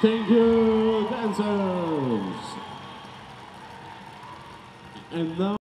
Thank you, dancers. And now.